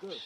feel good.